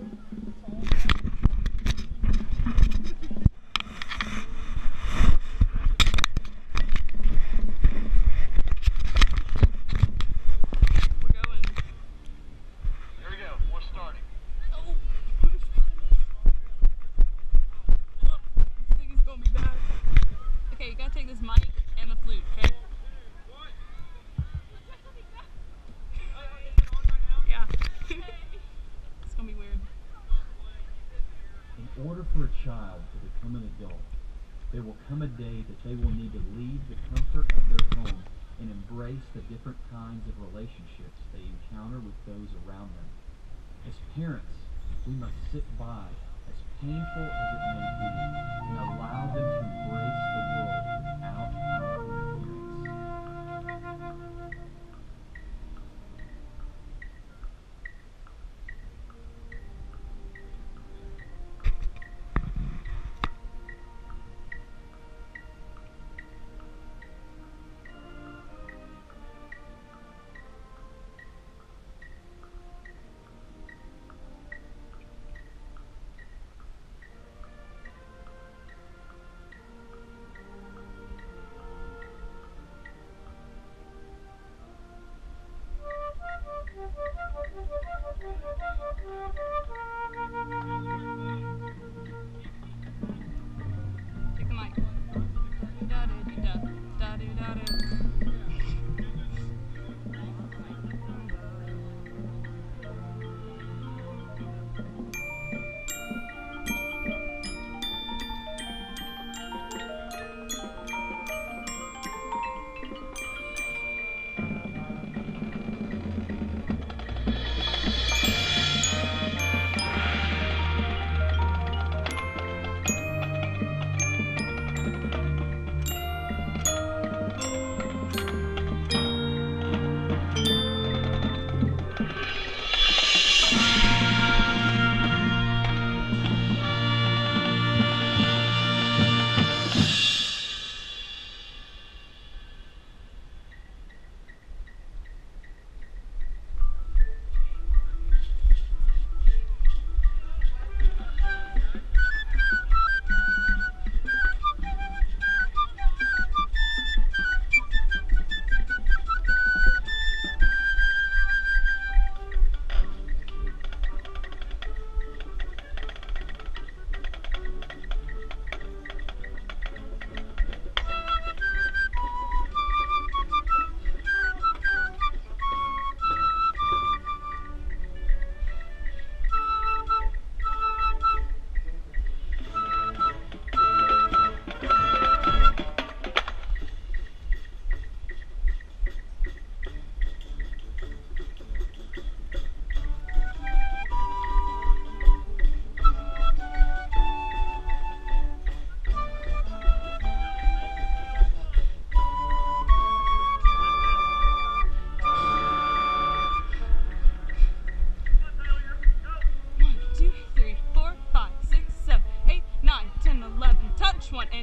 Oh, okay, you gotta take this mic and the flute, okay? Order for a child to become an adult, there will come a day that they will need to leave the comfort of their home and embrace the different kinds of relationships they encounter with those around them. As parents, we must sit by, as painful as it may be, and allow them to embrace the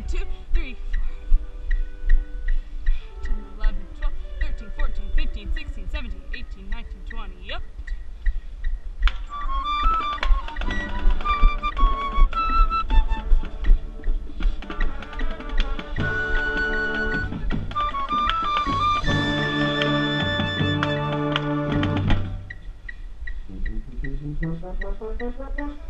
two, three, four. 10, 11, 12, 13, 14, 15, 16, 17, 18, 19, 20. Yep. Why